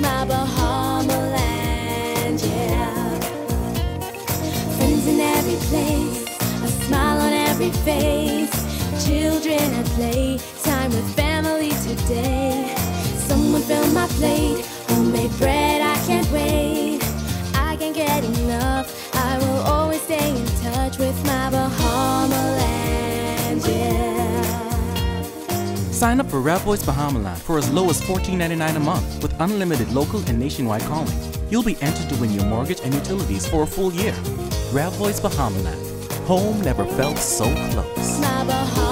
my Bahama land, yeah. Friends in every place, a smile on every face. Children at play, time with family today. Someone fill my plate, homemade bread, I can't wait. I can't get enough, I will always stay in touch with my Bahama Sign up for REVOICE Bahamaland for as low as $14.99 a month with unlimited local and nationwide calling. You'll be entered to win your mortgage and utilities for a full year. REVOICE Bahamaland. Home never felt so close.